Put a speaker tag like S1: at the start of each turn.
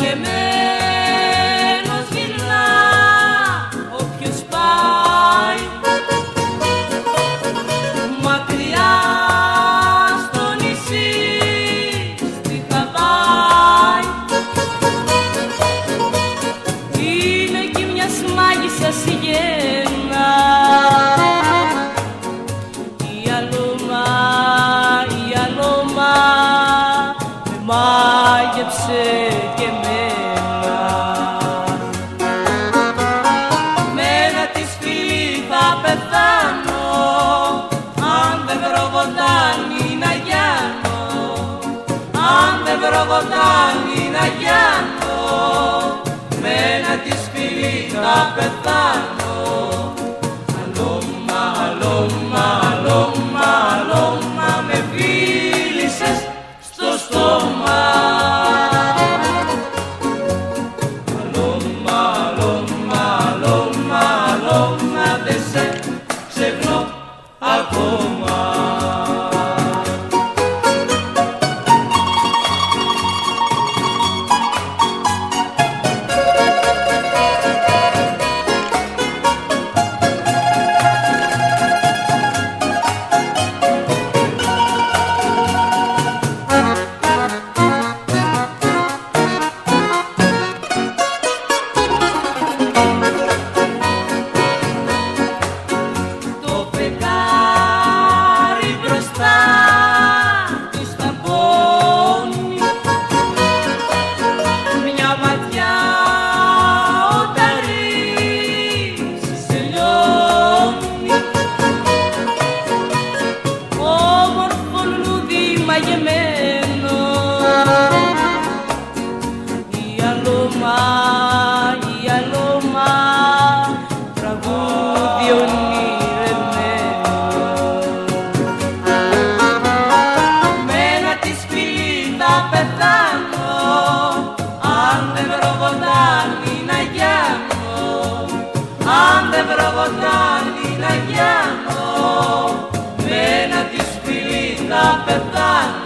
S1: μαγεμένος γυρνά όποιος πάει. Μακριά στο νησί στη Χαβάη. Είναι εκεί μιας μάγισσας η και μένα. Με ένα της φίλη θα πεθάνω αν δεν βρω βοτάνι να γιάνω. Αν δεν βρω βοτάνι να μαύρο βοτάνι να γιάνω με ένα της φιλί θα πετάνω